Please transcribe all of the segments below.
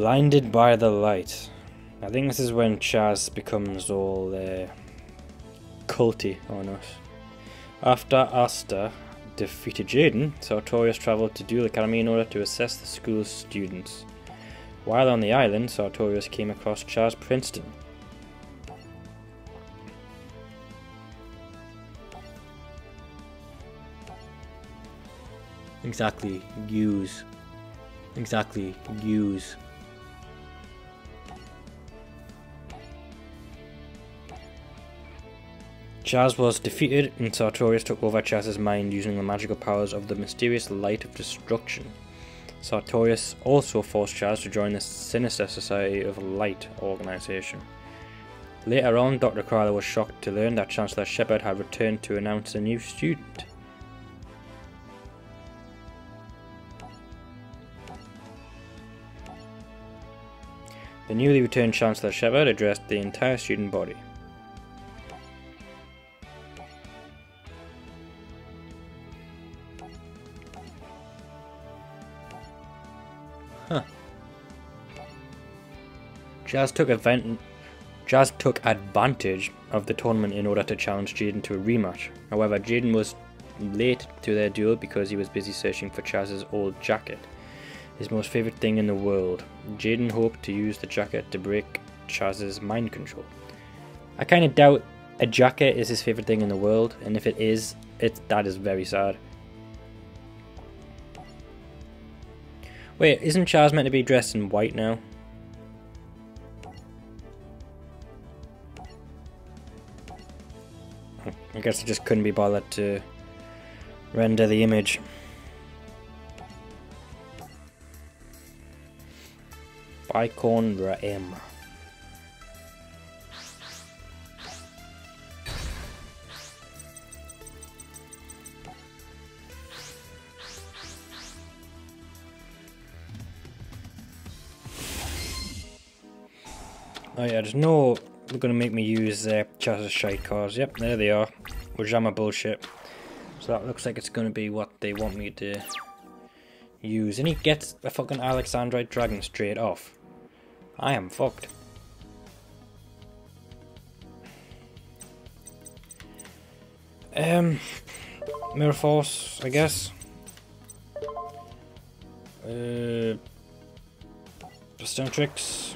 Blinded by the light. I think this is when Chazz becomes all uh, culty on us. After Aster defeated Jaden, Sartorius travelled to Duel Academy in order to assess the school's students. While on the island, Sartorius came across Chazz Princeton. Exactly, use. Exactly, use. Chazz was defeated and Sartorius took over Chazz's mind using the magical powers of the mysterious Light of Destruction. Sartorius also forced Chazz to join the Sinister Society of Light organization. Later on, Dr. Crowler was shocked to learn that Chancellor Shepard had returned to announce a new student. The newly returned Chancellor Shepard addressed the entire student body. Chazz took advantage. Chazz took advantage of the tournament in order to challenge Jaden to a rematch. However, Jaden was late to their duel because he was busy searching for Chazz's old jacket, his most favorite thing in the world. Jaden hoped to use the jacket to break Chazz's mind control. I kind of doubt a jacket is his favorite thing in the world, and if it is, it that is very sad. Wait, isn't Chazz meant to be dressed in white now? I guess I just couldn't be bothered to render the image. Bicon Ra'em. Oh yeah, there's no they're gonna make me use uh, Chazz's shite cars. Yep, there they are. Ojama bullshit. So that looks like it's gonna be what they want me to use. And he gets a fucking Alexandrite Dragon straight off. I am fucked. Um, Mirror Force, I guess. Uh, Stone Tricks.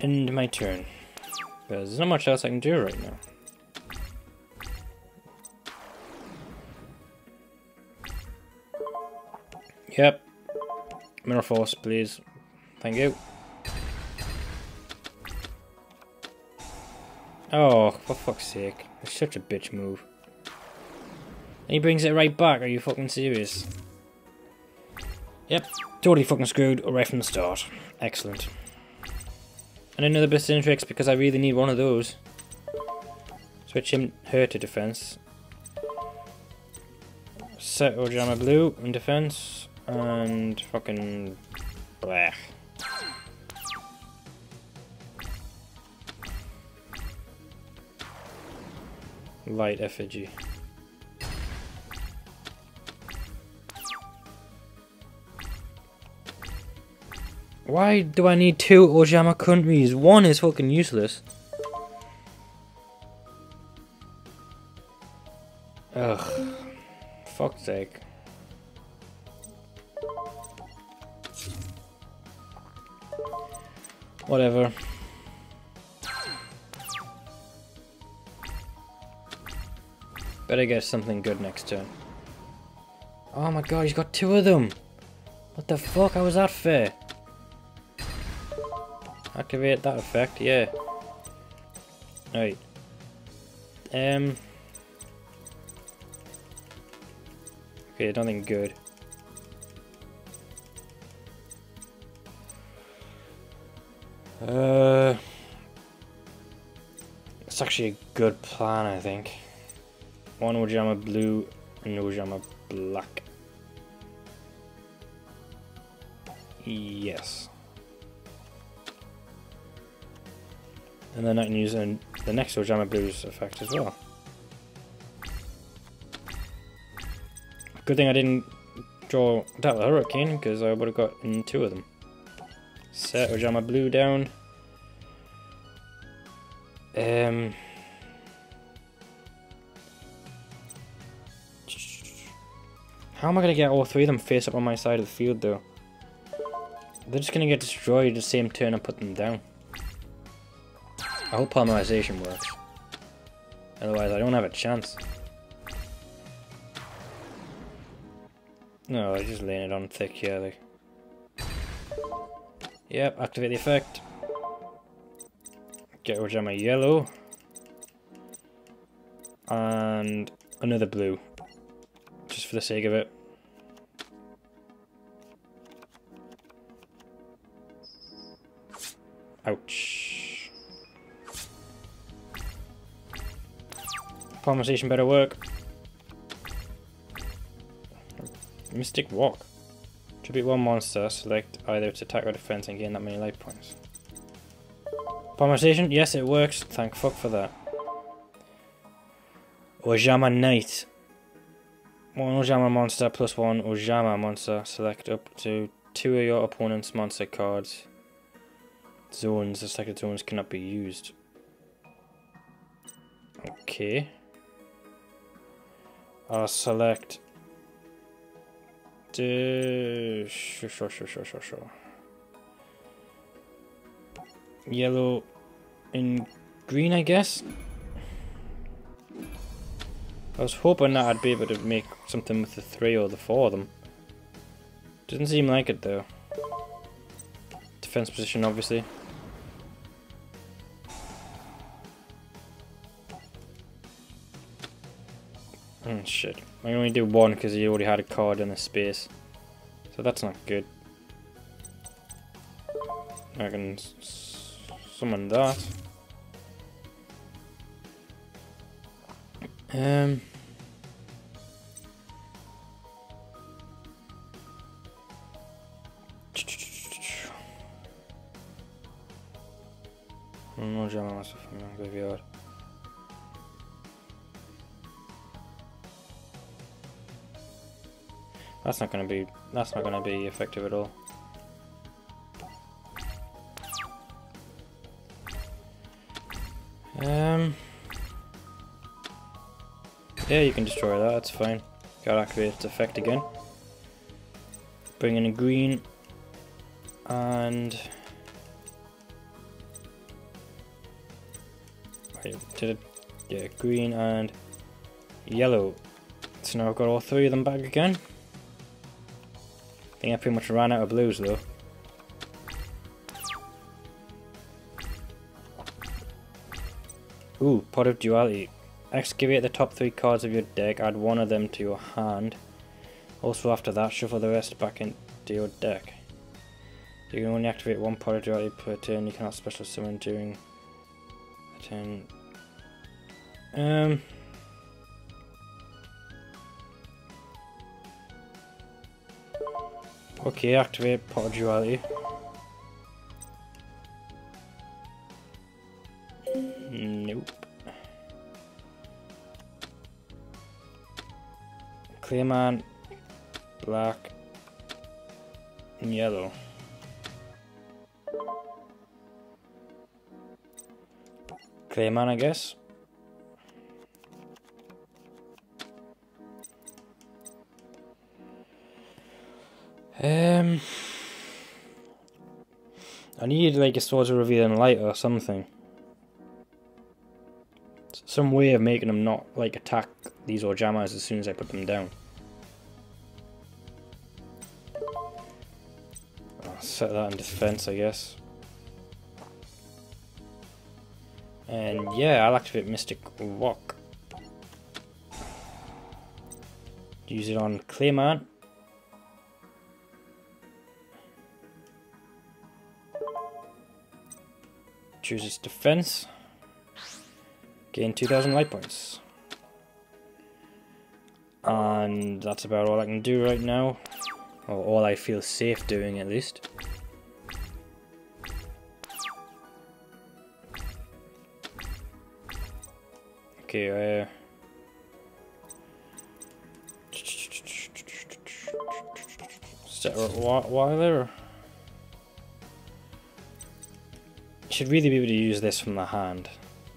End my turn. Because there's not much else I can do right now. Yep. Mirror Force, please. Thank you. Oh, for fuck's sake. It's such a bitch move. And he brings it right back, are you fucking serious? Yep, totally fucking screwed right from the start. Excellent. And another Bacintrix because I really need one of those. Switch him her to defense. Set Ojama Blue in defense. And fucking black. Light effigy. Why do I need two Ojama countries? One is fucking useless. Ugh. Fuck's sake. Whatever. Better get something good next turn. Oh my god, he's got two of them! What the fuck, how was that fair? Activate that effect, yeah. Right. Um. Okay, nothing good. Uh. It's actually a good plan, I think. One Ojama blue and Ojama black. Yes. And then I can use the next Ojama Blues effect as well. Good thing I didn't draw Double Hurricane because I would have gotten two of them. Set Ojama Blue down. Um. How am I going to get all three of them face up on my side of the field though? They're just going to get destroyed the same turn and put them down. I hope polymerization works. Otherwise I don't have a chance. No, I just laying it on thick here like. Yep, activate the effect. Get rid of my yellow. And another blue just for the sake of it. Ouch. Polymerization better work. Mystik Wok. Tribute one monster, select either its attack or defense and gain that many life points. Polymerization, yes it works, thank fuck for that. Ojama Knight. One Ojama monster plus one Ojama monster. Select up to two of your opponent's monster cards. Zones. The selected zones cannot be used. Okay. I'll select. The sure, sure, sure, sure, sure, sure. Yellow and green, I guess. I was hoping that I'd be able to make something with the three or the four of them. Doesn't seem like it though. Defense position, obviously. Oh shit. I only do one because he already had a card in the space. So that's not good. I can summon that. Um... That's not gonna be that's not gonna be effective at all. Um Yeah you can destroy that, that's fine. Gotta activate its effect again. Bring in a green and to the yeah, green and yellow. So now I've got all three of them back again. I think I pretty much ran out of blues though. Ooh, Pot of Duality. Excavate the top three cards of your deck, add one of them to your hand. Also after that, shuffle the rest back into your deck. You can only activate one Pot of Duality per turn, you cannot special summon during a turn um. Okay, activate pot duality. Nope. Clayman, black, and yellow. Clayman, I guess. I need like a sort of revealing light or something. Some way of making them not like attack these Ojamas as soon as I put them down. I'll set that in defense, I guess. And yeah, I'll activate Mystik Wok. Use it on Clayman. Chooses defense. Gain 2000 light points. And that's about all I can do right now. Or all I feel safe doing at least. Okay, uh... So, why, why there? Should really be able to use this from the hand.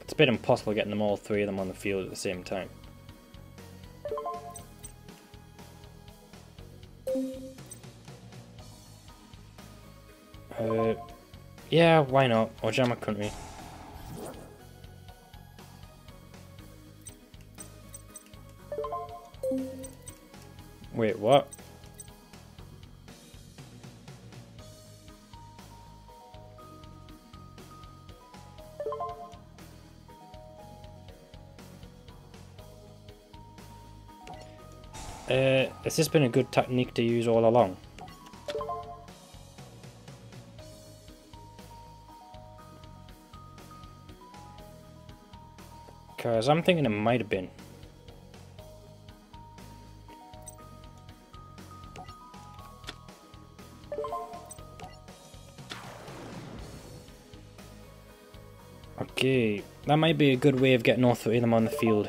It's a bit impossible getting them all three of them on the field at the same time. Uh, yeah, why not? Ojama Country. Wait, what? Uh, has this been a good technique to use all along? Because I'm thinking it might have been. Okay, that might be a good way of getting all three of them on the field.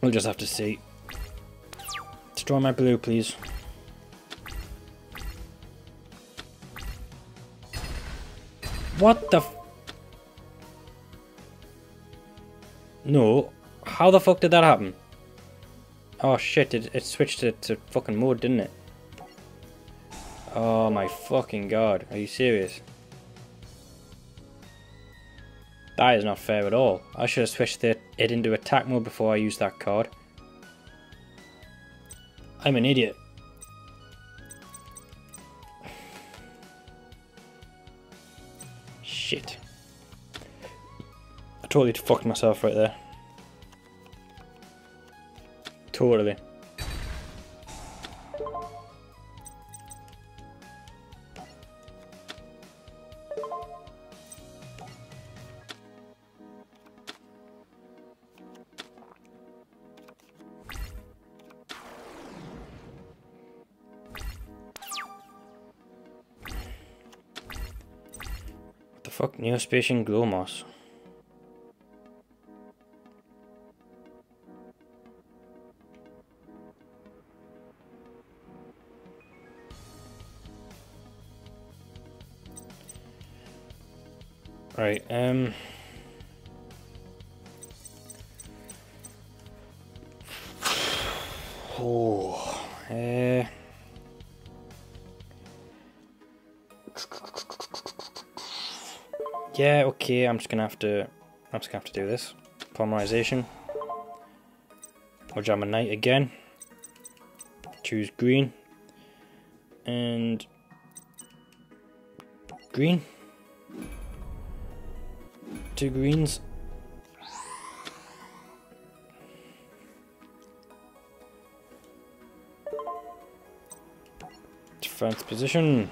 We'll just have to see. Destroy my blue, please. What the No. How the fuck did that happen? Oh shit, it, it switched it to fucking mode, didn't it? Oh my fucking god, are you serious? That is not fair at all. I should have switched it, into attack mode before I used that card. I'm an idiot. Shit. I totally fucked myself right there. Totally. Fuck? Neo-Spacian Glowmoss. Right, um... Yeah, okay, I'm just gonna have to I'm just gonna have to do this. Polymerization. Ojama Knight again. Choose green. And green. Two greens. Defense position.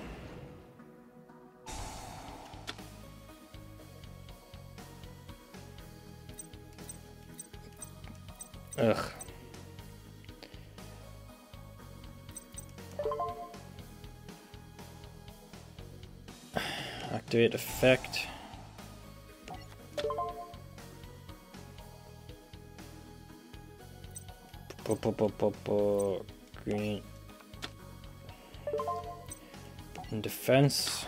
Activate effect. Green. In defense.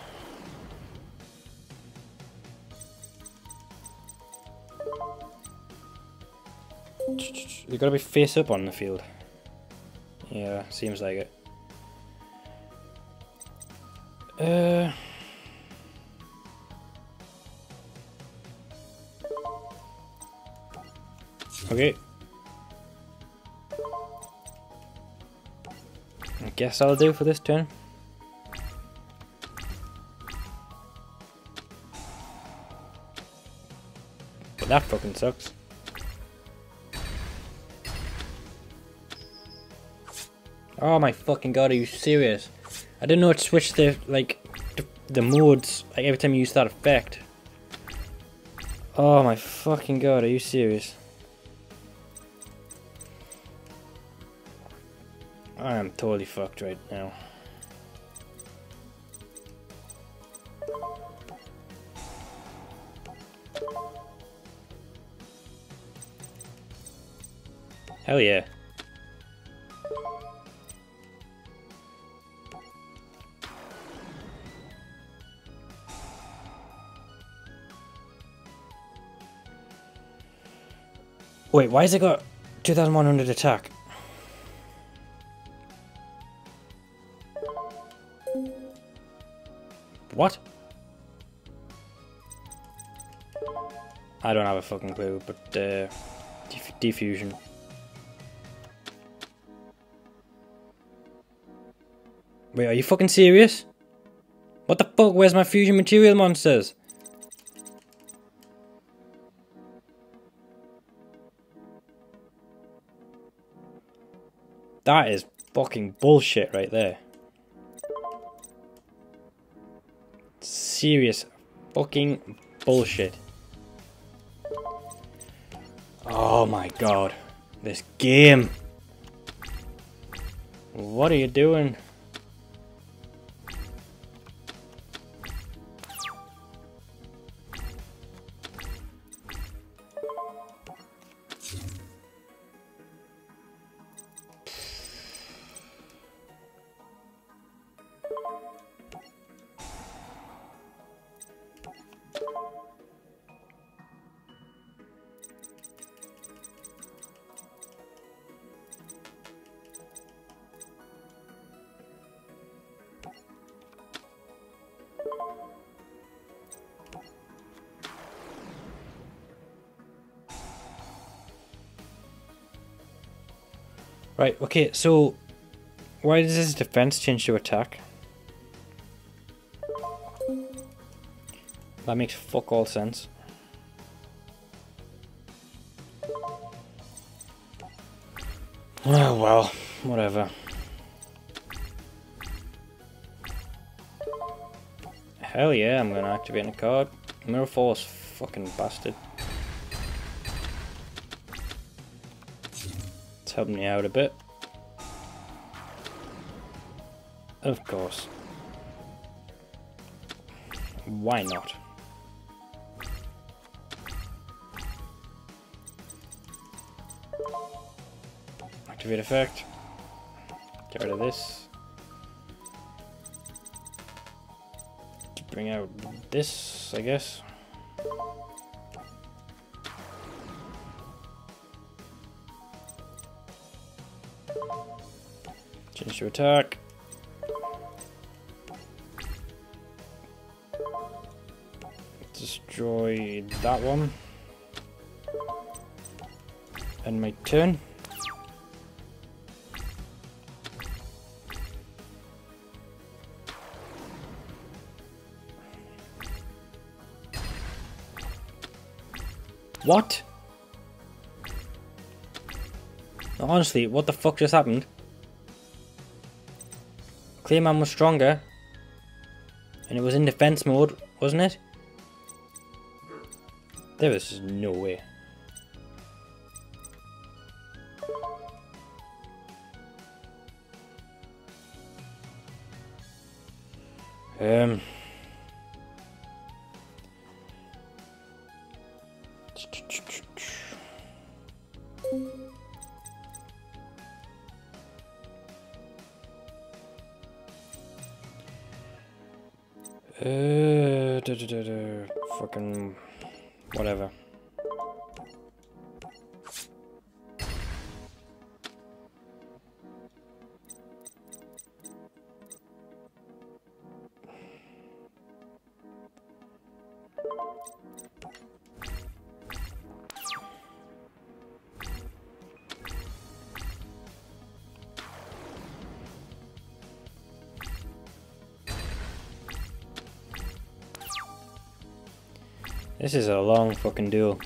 You gotta be face up on the field. Yeah, seems like it. Uh. Okay. I guess I'll do for this turn. But that fucking sucks. Oh my fucking god, are you serious? I didn't know it switched the, like, the, the modes, like, every time you use that effect. Oh my fucking god, are you serious? I am totally fucked right now. Hell yeah. Wait, why has it got 2100 attack? What? I don't have a fucking clue, but uh, De-Fusion. Wait, are you fucking serious? What the fuck? Where's my fusion material monsters? That is fucking bullshit right there. Serious fucking bullshit. Oh my god. This game. What are you doing? Right, okay, so why does his defense change to attack? That makes fuck all sense. Oh well, whatever. Hell yeah, I'm gonna activate a card. Mirror Force, fucking bastard. Helping me out a bit. Of course. Why not? Activate effect. Get rid of this. Bring out this, I guess. To attack. Destroy that one. And my turn. What? Honestly, what the fuck just happened? Clayman was stronger. And it was in defense mode, wasn't it? There was no way. Uh, da, da, da, da, fucking whatever. This is a long fucking duel.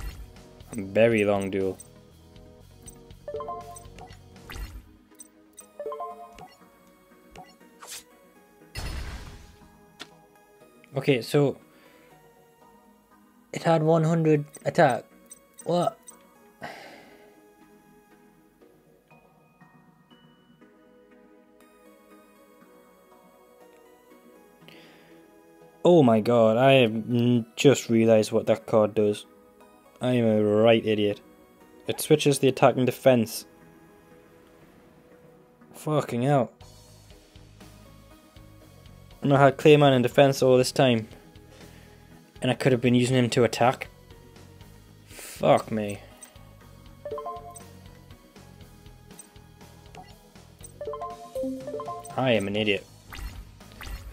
A very long duel. Okay, so it had 100 attack. What? Oh my god, I just realised what that card does. I am a right idiot. It switches the attack and defence. Fucking hell. And I had Clayman in defence all this time. And I could have been using him to attack. Fuck me. I am an idiot.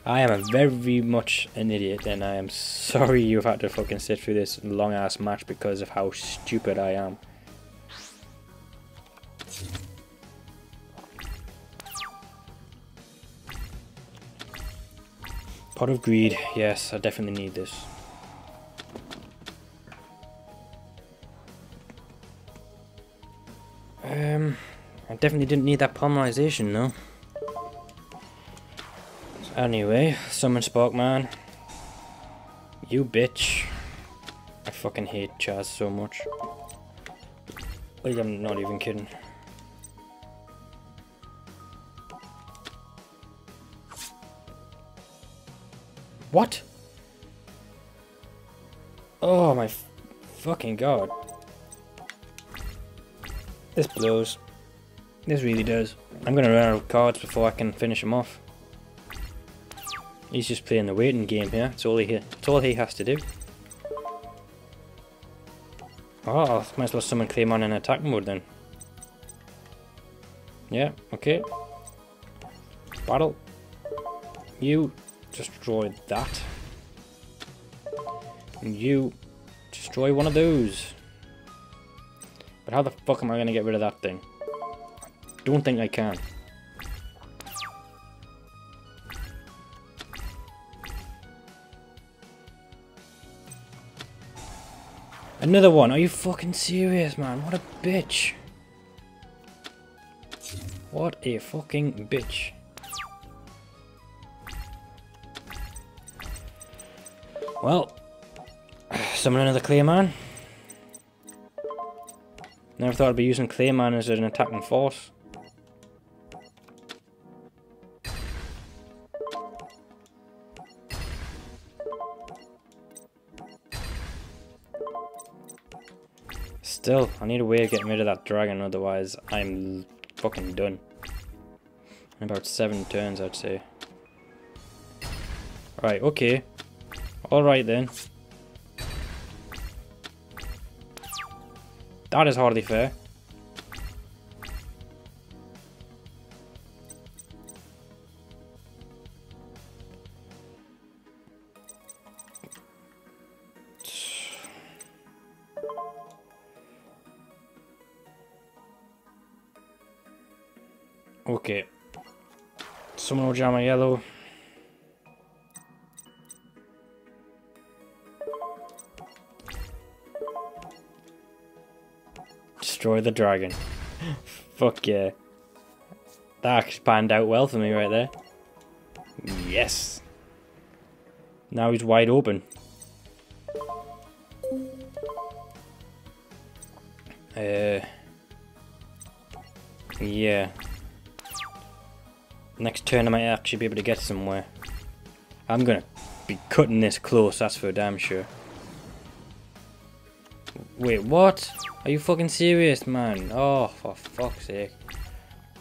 I am very much an idiot and I am sorry you've had to fucking sit through this long ass match because of how stupid I am. Pot of Greed, yes, I definitely need this. Um, I definitely didn't need that polymerization, no. Anyway, summon Sparkman. You bitch. I fucking hate Chazz so much. Like, I'm not even kidding. What? Oh my fucking god. This blows. This really does. I'm gonna run out of cards before I can finish him off. He's just playing the waiting game here. That's all he that's all he has to do. Oh, I might as well summon Clayman in attack mode then. Yeah, okay. Battle. You destroy that. And you destroy one of those. But how the fuck am I gonna get rid of that thing? Don't think I can. Another one. Are you fucking serious, man? What a bitch. What a fucking bitch. Well, summon another Clayman. Never thought I'd be using Clayman as an attacking force. Still, I need a way of getting rid of that dragon, otherwise I'm fucking done. In about seven turns, I'd say. Right, okay. Alright then. That is hardly fair. Okay. Summon Ojama Yellow. Destroy the dragon. Fuck yeah. That actually panned out well for me right there. Yes. Now he's wide open. Uh, yeah. Next turn I might actually be able to get somewhere. I'm gonna be cutting this close, that's for damn sure. Wait, what? Are you fucking serious, man? Oh, for fuck's sake.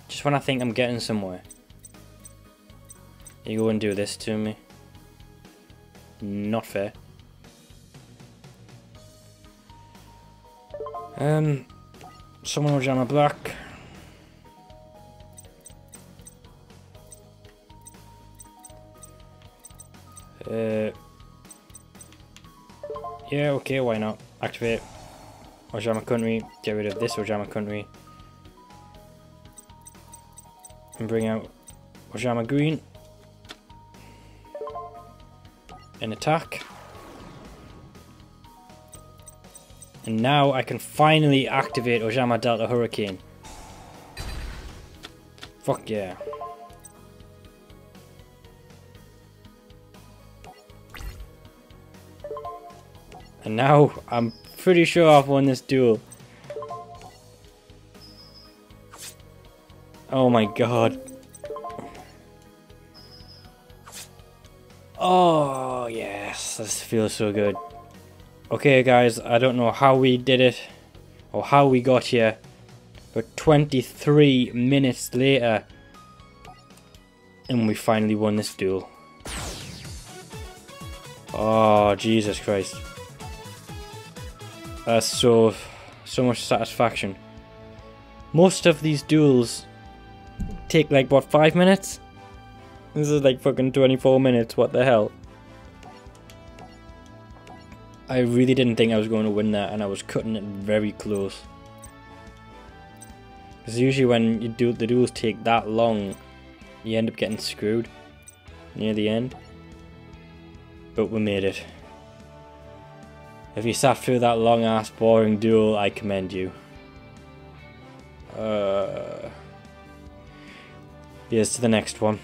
Just when I think I'm getting somewhere. You go and do this to me. Not fair. Um, someone will jam a black. Uh, yeah, okay, why not? Activate Ojama Country, get rid of this Ojama Country. And bring out Ojama Green. And attack. And now I can finally activate Ojama Delta Hurricane. Fuck yeah. And now I'm pretty sure I've won this duel. Oh my god. Oh yes, this feels so good. Okay guys, I don't know how we did it or how we got here, but 23 minutes later and we finally won this duel. Oh Jesus Christ. That's so, so much satisfaction. Most of these duels take like, what, five minutes? This is like fucking 24 minutes, what the hell? I really didn't think I was going to win that and I was cutting it very close. Because usually when you do the duels take that long, you end up getting screwed near the end. But we made it. If you sat through that long ass boring duel, I commend you. Uh, here's to the next one.